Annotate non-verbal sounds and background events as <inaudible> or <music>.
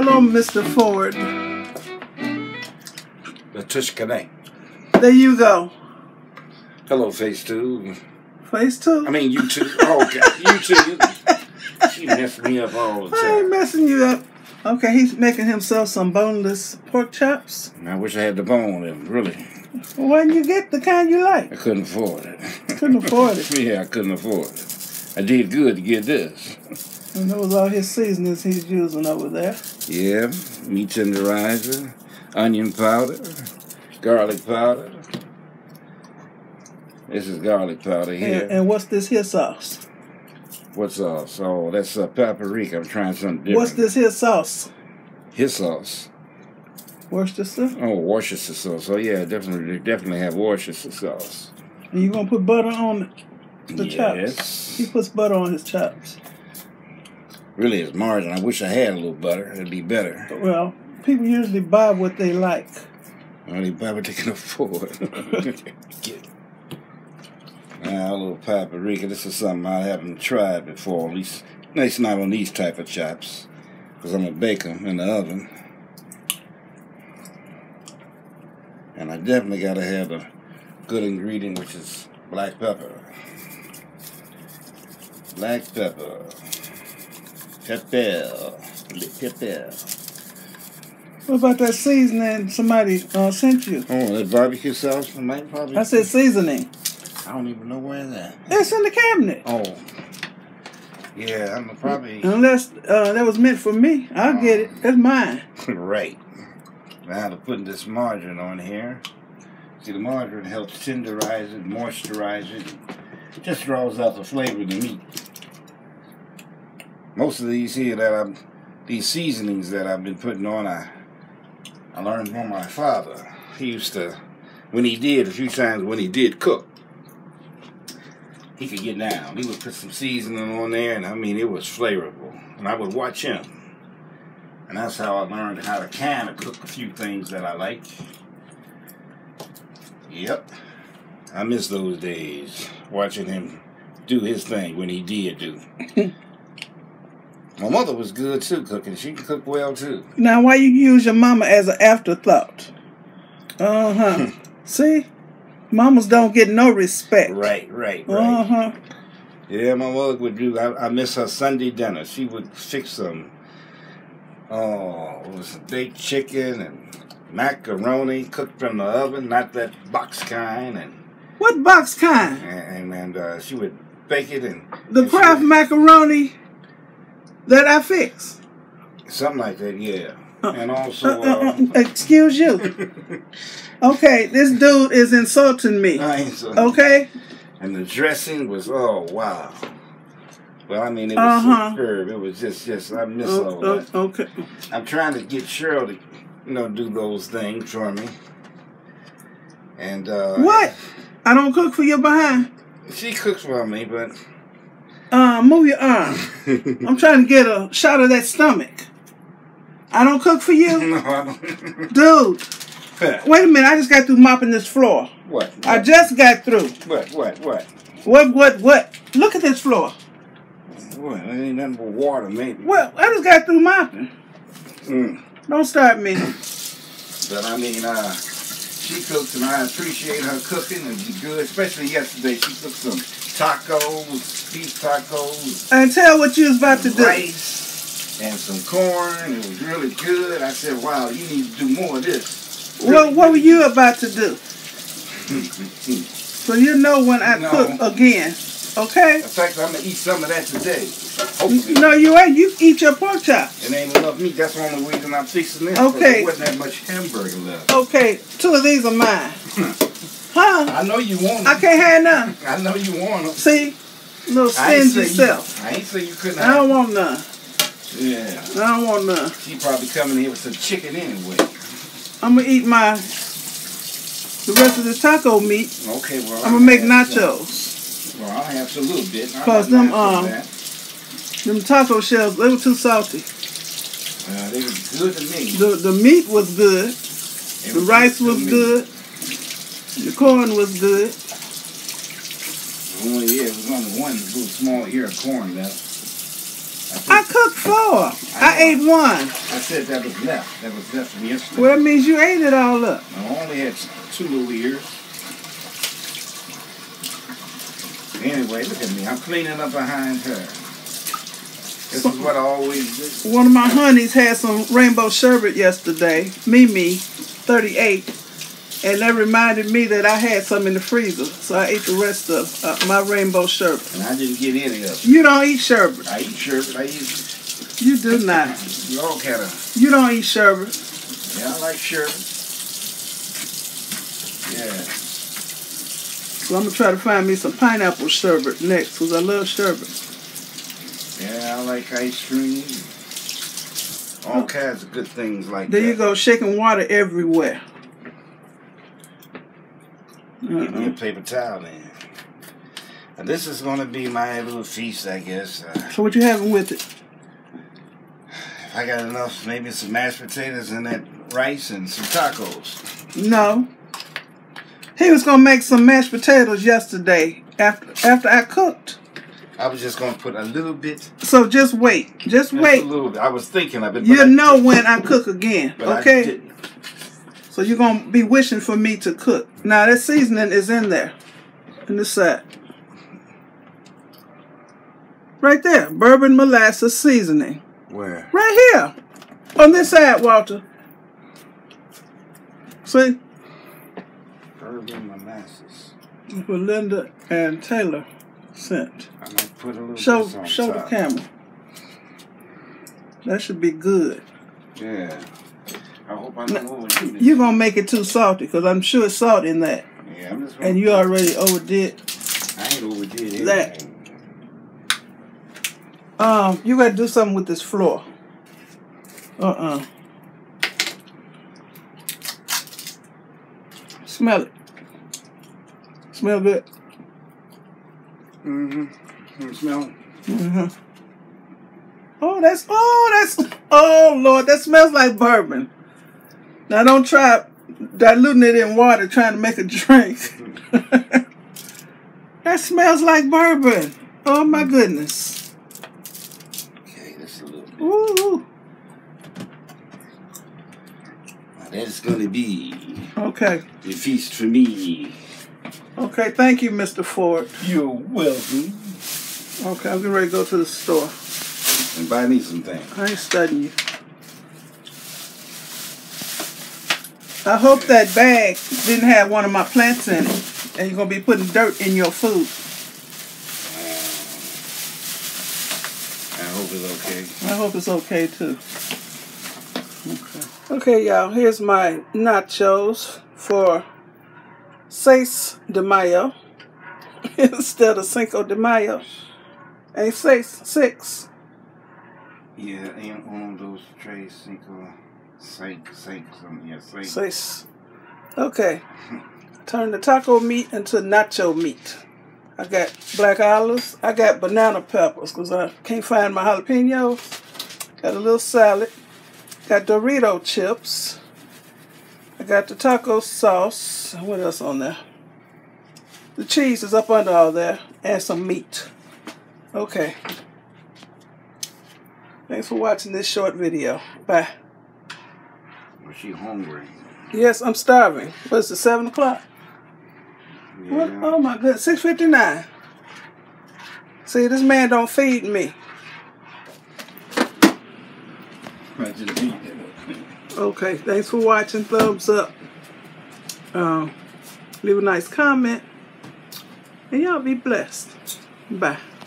Hello, Mr. Ford. Tush Connect. There you go. Hello, Face Two. Face two. I mean, you two. Oh, God. You two. She messed me up all the I ain't messing you up. Okay, he's making himself some boneless pork chops. I wish I had the bone in them, really. Well, why didn't you get the kind you like? I couldn't afford it. Couldn't afford it. <laughs> yeah, I couldn't afford it. I did good to get this. And those all his seasonings he's using over there. Yeah, meat tenderizer, onion powder, garlic powder. This is garlic powder here. And, and what's this here sauce? What's sauce? Oh, that's uh, paprika. I'm trying something different. What's this here sauce? His sauce. Worcestershire? Oh, Worcestershire sauce. Oh yeah, definitely, definitely have Worcestershire sauce. And you gonna put butter on the chops? yes. He puts butter on his chops. Really, it's margin. I wish I had a little butter. It'd be better. Well, people usually buy what they like. Only buy what they can afford. <laughs> Now, a little paprika. This is something I haven't tried before. At least, at least not on these type of chops, because I'm gonna bake them in the oven. And I definitely gotta have a good ingredient, which is black pepper. Black pepper. Pepper. Pepper. What about that seasoning somebody uh, sent you? Oh, that barbecue sauce might probably. I said seasoning. I don't even know where that. It's in the cabinet. Oh. Yeah, I'm probably Unless uh, that was meant for me, I'll get it. That's mine. <laughs> right. Now to put this margarine on here. See, the margarine helps tenderize it, moisturize it, just draws out the flavor of the meat. Most of these here that I'm, these seasonings that I've been putting on, I, I learned from my father. He used to, when he did, a few times when he did cook, he could get down. He would put some seasoning on there, and I mean, it was flavorful. And I would watch him. And that's how I learned how to kind of cook a few things that I like. Yep. I miss those days, watching him do his thing when he did do. <laughs> My mother was good too cooking. She could cook well too. Now, why you use your mama as an afterthought? Uh huh. <laughs> See, mamas don't get no respect. Right, right, right. Uh huh. Yeah, my mother would do. I, I miss her Sunday dinner. She would fix some. Oh, it was baked chicken and macaroni cooked from the oven, not that box kind, and What box kind? and and uh, she would bake it and The and she Kraft would- macaroni that I fix. something like that. Yeah, Uh, <laughs> and also. uh, Uh, uh, excuse you. <laughs> Okay, this dude is insulting me. I ain't so- Okay? And the dressing was oh wow. Well, I mean, it was Uh-huh. superb. It was just, just I miss Oh, all oh, that. okay. I'm trying to get Cheryl to, you know, do those things for me. And uh What? I don't cook for your behind. She cooks for me, but Uh, move your arm. <laughs> I'm trying to get a shot of that stomach. I don't cook for you? <laughs> no, I don't. Dude, wait a minute. I just got through mopping this floor. what? I just got through. what? What? What? What, what, what? Look at this floor. What? It ain't nothing but water, maybe. Well, I just got through mopping. Mm. Don't start me. <clears throat> But I mean, uh, she cooks, and I appreciate her cooking, and she's good. Especially yesterday, she cooked some tacos, beef tacos, And tell what you was about to do. rice, and some corn. It was really good. I said, "Wow, you need to do more of this." Well, what were you about to do? <laughs> So you know when I No. cook again. Okay? In fact, I'm gonna eat some of that today. Hopefully. No, you ain't. You eat your pork chop. It ain't enough meat. That's the only reason I'm fixing this. Okay. There wasn't that much hamburger left. Okay, two of these are mine. <laughs> Huh? I know you want them. I can't have none. I know you want them. See? Little stingy self. I ain't say you couldn't I don't want none. Yeah. I don't want none. She probably coming here with some chicken anyway. I'm gonna eat my the rest of this taco meat. Okay, well. I'm gonna make I'll some. nachos. Well, I'll have some little bit. Cause them, um. Them taco shells, they were too salty. Uh, they was good to me. The the meat was good. The was rice was good. The corn was good. Only, yeah, it was only one little small ear of corn left. I cooked four. I, I ate one. I said that was left. That was left from yesterday. Well, that means you ate it all up. I only had two little ears. Anyway, look at me. I'm cleaning up behind her. This is what I always do. One of my honeys had some rainbow sherbet yesterday, Mimi, 38, and that reminded me that I had some in the freezer, so I ate the rest of uh, my rainbow sherbet. And I didn't get any of it. You don't eat sherbet. I eat sherbet. I eat. You do not. You all kind of. You don't eat sherbet. Yeah, I like sherbet. Yeah. So I'm gonna try to find me some pineapple sherbet next, cause I love sherbet. Yeah, I like ice cream. All kinds of good things like There that. There you go, shaking water everywhere. Give me a paper towel then. And this is going to be my little feast, I guess. Uh, So what you having with it? if I got enough, maybe some mashed potatoes and that rice and some tacos. No. He was gonna make some mashed potatoes yesterday after after I cooked. I was just going to put a little bit. So just wait. Just Just a little bit. I was thinking of it. but You know when I cook again. <laughs> Okay? So you're gonna be wishing for me to cook. Now that seasoning is in there. In the set. Right there. Bourbon molasses seasoning. Where? Right here. On this side, Walter. See? Bourbon molasses. For Linda and Taylor sent. I might put a little Show show the top. camera. That should be good. Yeah. I hope I don't overdo this. You're gonna make it too salty because I'm sure it's salt in that. Yeah, I'm just And you already overdid. I ain't overdid That. Um, you gotta do something with this floor. Uh-uh. Smell it. Smell good. Mm-hmm. You smell it? hmm Oh, that's oh, that's oh Lord, that smells like bourbon. Now don't try diluting it in water trying to make a drink. <laughs> that smells like bourbon. Oh my mm. goodness. Okay, that's a little bit. Ooh. Now that's gonna be Okay. the feast for me. Okay. Thank you, Mr. Ford. You're welcome. Okay, I'm getting ready to go to the store. And buy me some things. I ain't studying you. I hope that bag didn't have one of my plants in it, and you're gonna be putting dirt in your food. I hope it's okay. I hope it's okay too. Okay. Okay, y'all. Here's my nachos for Seis de Mayo <laughs> instead of Cinco de Mayo. Ain't seis six. Yeah, and on those trays, cinco, sake, sake, something. Yeah. Seis. Okay. Turn the taco meat into nacho meat. I got black olives. I got banana peppers because I can't find my jalapenos. Got a little salad. Got Dorito chips. I got the taco sauce. What else on there? The cheese is up under all there. And some meat. Okay. Thanks for watching this short video. Bye. Was she hungry? Yes, I'm starving. What's it, 7 o'clock? What? Oh my goodness, 6.59. See, this man don't feed me. I just beat it. Okay, thanks for watching. Thumbs up. Um, leave a nice comment. And y'all be blessed. Bye. Hey.